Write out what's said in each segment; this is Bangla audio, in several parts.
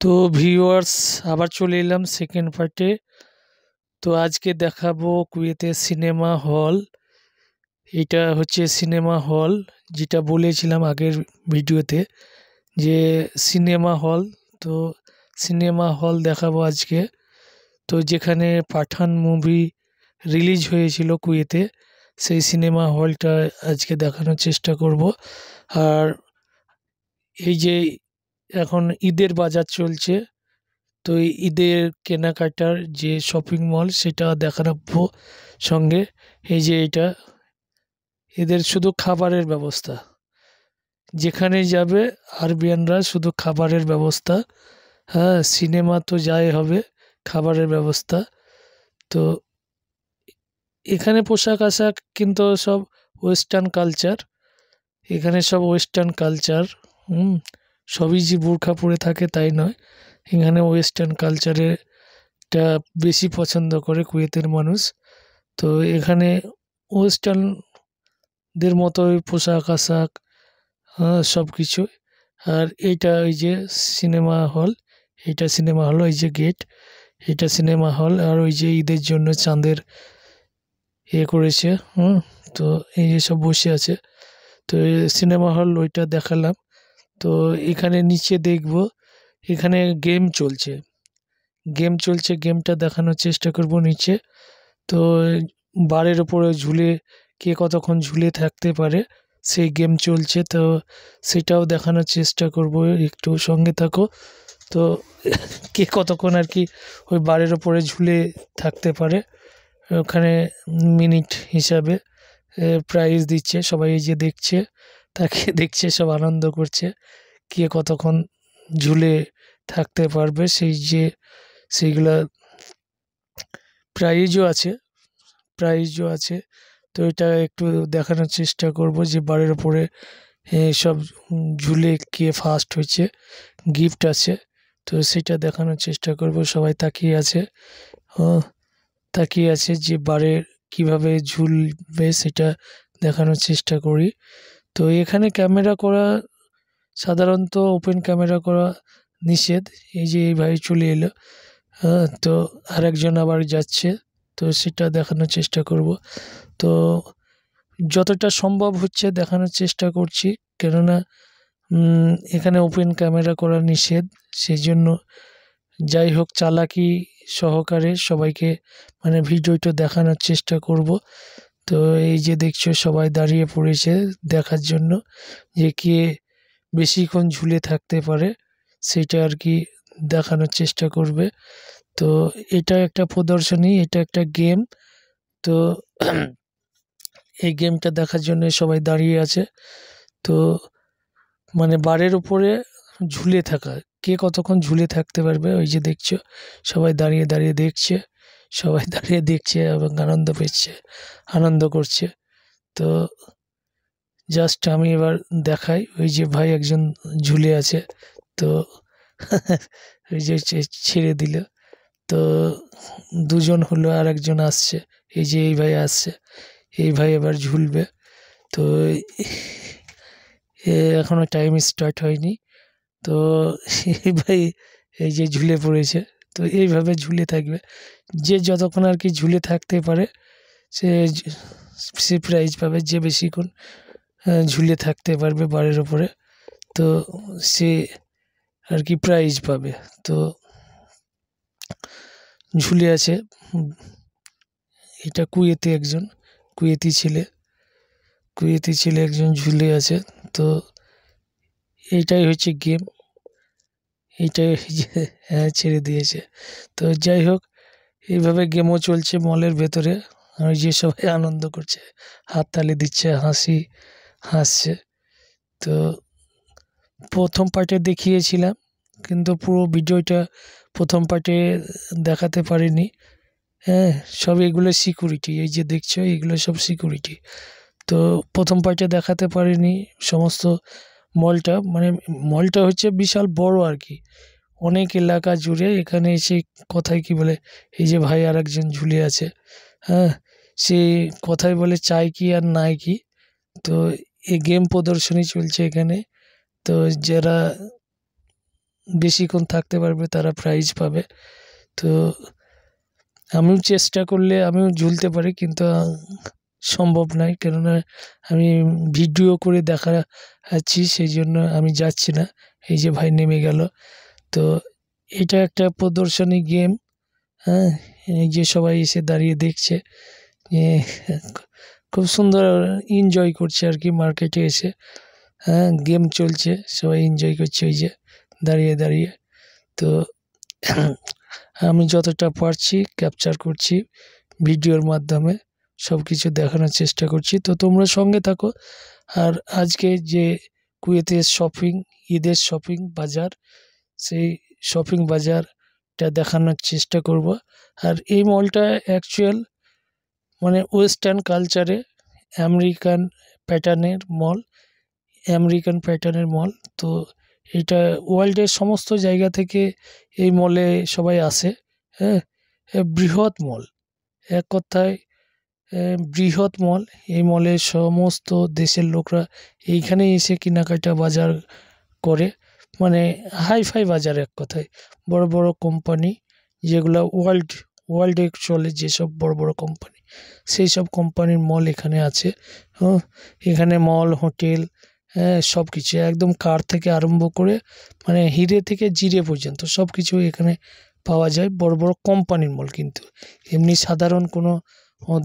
তো ভিউয়ার্স আবার চলে এলাম সেকেন্ড পার্টে তো আজকে দেখাবো কুয়েতের সিনেমা হল এটা হচ্ছে সিনেমা হল যেটা বলেছিলাম আগের ভিডিওতে যে সিনেমা হল তো সিনেমা হল দেখাবো আজকে। তো যেখানে পাঠান মুভি রিলিজ হয়েছিল কুয়েতে, সেই সিনেমা হলটা আজকে দেখানোর চেষ্টা করব। আর এই যে এখন ঈদের বাজার চলছে। তো এই ঈদের কেনাকাটার যে শপিং মল সেটা দেখাবো সঙ্গে এই যে এটা, এদের শুধু খাবারের ব্যবস্থা। যেখানে যাবে আরবিয়ানরা শুধু খাবারের ব্যবস্থা। হ্যাঁ সিনেমা তো যাই হবে, খাবারের ব্যবস্থা। তো এখানে পোশাক আশাক কিন্তু সব ওয়েস্টার্ন কালচার এখানে সব ওয়েস্টার্ন কালচার হুম। সবই যে বোরখা পরে থাকে তাই নয়। এখানে ওয়েস্টার্ন কালচারেটা বেশি পছন্দ করে কুয়েতের মানুষ। তো এখানে ওয়েস্টার্নদের মতোই পোশাক আশাক হ্যাঁ সব কিছু আর এইটা ওই যে সিনেমা হল এটা সিনেমা হল ওই যে গেট এটা সিনেমা হল আর ওই যে ঈদের জন্য চাঁদের ইয়ে করেছে, হুম, তো এই যে সব বসে আছে। তো সিনেমা হল ওইটা দেখালাম। তো এখানে নিচে দেখব, এখানে গেম চলছে। গেম চলছে গেমটা দেখানোর চেষ্টা করব নিচে। তো বারের ওপরে ঝুলে, কে কতক্ষণ ঝুলে থাকতে পারে, সেই গেম চলছে। তো সেটাও দেখানোর চেষ্টা করব, একটু সঙ্গে থাকো। তো কে কতক্ষণ আর কি ওই বারের ওপরে ঝুলে থাকতে পারে, ওখানে মিনিট হিসাবে প্রাইজ দিচ্ছে, সবাই যে দেখছে। তাকে দেখছে, সব আনন্দ করছে। কে কতক্ষণ ঝুলে থাকতে পারবে, সেই যে, সেইগুলা প্রাইজও আছে প্রাইজও আছে। তো এটা একটু দেখানোর চেষ্টা করব যে, বাড়ির ওপরে সব ঝুলে কে ফার্স্ট হয়েছে গিফট আছে। তো সেটা দেখানোর চেষ্টা করব, সবাই তাকিয়ে আছে। তাকিয়ে আছে যে বারের কীভাবে ঝুলবে সেটা দেখানোর চেষ্টা করি। তো এখানে ক্যামেরা করা সাধারণত ওপেন ক্যামেরা করা নিষেধ। এই যে এই ভাই চলে এলো হ্যাঁ তো আরেকজন আবার যাচ্ছে, তো সেটা দেখানোর চেষ্টা করব। তো যতটা সম্ভব হচ্ছে দেখানোর চেষ্টা করছি, কেননা এখানে ওপেন ক্যামেরা করা নিষেধ। সেই জন্য যাই হোক, চালাকি সহকারে সবাইকে মানে ভিডিওটা দেখানোর চেষ্টা করব। তো এই যে দেখছ, সবাই দাঁড়িয়ে পড়েছে দেখার জন্য যে কে বেশিক্ষণ ঝুলে থাকতে পারে, সেটা আর কি দেখানোর চেষ্টা করবে। তো এটা একটা প্রদর্শনী, এটা একটা গেম। তো এই গেমটা দেখার জন্য সবাই দাঁড়িয়ে আছে। তো মানে বারের উপরে ঝুলে থাকা, কে কতক্ষণ ঝুলে থাকতে পারবে, ওই যে দেখছ, সবাই দাঁড়িয়ে দাঁড়িয়ে দেখছে। সবাই দাঁড়িয়ে দেখছে এবং আনন্দ পেচ্ছে আনন্দ করছে। তো জাস্ট আমি এবার দেখাই, ওই যে ভাই একজন ঝুলে আছে, তো ওই যে ছেড়ে দিল। তো দুজন হলো আর একজন আসছে, এই যে এই ভাই আসছে, এই ভাই এবার ঝুলবে। তো এখনও টাইম স্টার্ট হয়নি। তো এই ভাই এই যে ঝুলে পড়েছে। তো এইভাবে ঝুলে থাকবে। যে যতক্ষণ আর কি ঝুলে থাকতে পারে, সে সে প্রাইজ পাবে যে বেশিক্ষণ ঝুলে থাকতে পারবে বারের ওপরে। তো সে আর কি প্রাইজ পাবে। তো ঝুলে আছে। এটা কুয়েতে একজন, কুয়েতি ছেলে। কুয়েতি ছেলে একজন ঝুলে আছে। তো এইটাই হচ্ছে গেম এইটাই হ্যাঁ ছেড়ে দিয়েছে। তো যাই হোক, এইভাবে গেমও চলছে মলের ভেতরে। আর যে সবাই আনন্দ করছে, হাততালি দিচ্ছে, হাসি, হাসছে। তো প্রথম পার্টে দেখিয়েছিলাম, কিন্তু পুরো ভিডিওটা প্রথম পার্টে দেখাতে পারিনি। হ্যাঁ সব এগুলো সিকিউরিটি এই যে দেখছ, এগুলো সব সিকিউরিটি তো প্রথম পার্টে দেখাতে পারিনি, সমস্ত মলটা মানে মলটা হচ্ছে বিশাল বড় আর কি। অনেক এলাকা জুড়ে এখানে এসে কথায় কি বলে, এই যে ভাই আর একজন ঝুলে আছে হ্যাঁ সে কথায় বলে চাই কি আর নাই কি। তো এই গেম প্রদর্শনী চলছে এখানে, তো যারা বেশিক্ষণ থাকতে পারবে তারা প্রাইজ পাবে। তো আমিও চেষ্টা করলে, আমিও ঝুলতে পারি, কিন্তু সম্ভব নয়। কেননা আমি ভিডিও করে দেখা দেখাচ্ছি সেই জন্য আমি যাচ্ছি না। এই যে ভাই নেমে গেল। তো এটা একটা প্রদর্শনী গেম। হ্যাঁ এই যে সবাই এসে দাঁড়িয়ে দেখছে। খুব সুন্দর এনজয় করছে আর কি মার্কেটে এসে। হ্যাঁ গেম চলছে, সবাই এনজয় করছে ওই যে দাঁড়িয়ে দাঁড়িয়ে। তো আমি যতটা পারছি ক্যাপচার করছি ভিডিওর মাধ্যমে। সব কিছু দেখানোর চেষ্টা করছি। তো তোমরা সঙ্গে থাকো। আর আজকে যে কুয়েতের শপিং ঈদের শপিং বাজার, সেই শপিং বাজারটা দেখানোর চেষ্টা করব। আর এই মলটা অ্যাকচুয়াল মানে ওয়েস্টার্ন কালচারে আমেরিকান প্যাটার্নের মল আমেরিকান প্যাটার্নের মল তো এটা ওয়ার্ল্ডের সমস্ত জায়গা থেকে এই মলে সবাই আসে হ্যাঁ? বৃহৎ মল এক কথায় বৃহৎ মল। এই মলে সমস্ত দেশের লোকরা এইখানে এসে কেনাকাটা বাজার করে। মানে হাই ফাই বাজার এক কথায়। বড় বড় কোম্পানি যেগুলো ওয়ার্ল্ড, ওয়ার্ল্ডে চলে যেসব বড় বড় কোম্পানি। সেই সব কোম্পানির মল এখানে আছে। হ্যাঁ এখানে মল, হোটেল হ্যাঁ সব কিছু একদম কার থেকে আরম্ভ করে মানে হিরে থেকে জিরে পর্যন্ত সব কিছু এখানে পাওয়া যায়। বড় বড় কোম্পানির মল কিন্তু। এমনি সাধারণ কোনো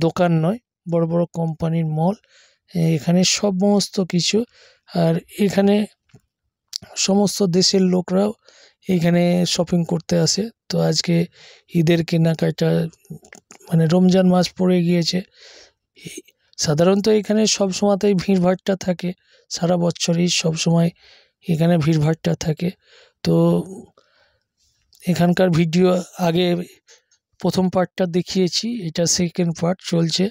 দোকান নয়, বড় বড় কোম্পানির মল। এখানে সমস্ত কিছু। আর এখানে সমস্ত দেশের লোকরাও এখানে শপিং করতে আসে। তো আজকে ঈদের কেনাকাটা মানে রমজান মাস পড়ে গিয়েছে। সাধারণত এখানে সব সময়তেই ভিড়ভাট্টা থাকে। সারা বছরই সব সময় এখানে ভিড়ভাট্টা থাকে। তো এখানকার ভিডিও আগে প্রথম পার্টটা দেখিয়েছি, এটা সেকেন্ড পার্ট চলছে।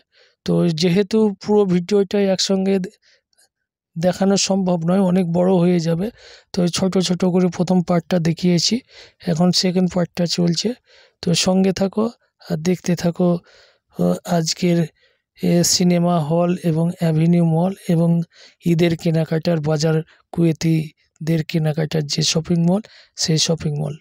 তো যেহেতু পুরো ভিডিওটাই একসঙ্গে দেখানো সম্ভব নয়, অনেক বড় হয়ে যাবে, তো ছোট ছোট করে প্রথম পার্টটা দেখিয়েছি, এখন সেকেন্ড পার্টটা চলছে। তো সঙ্গে থাকো আর দেখতে থাকো আজকের সিনেমা হল এবং অ্যাভিনিউ মল এবং ঈদের কেনাকাটার বাজার কুয়েতিদের কেনাকাটার যে শপিং মল সেই শপিং মল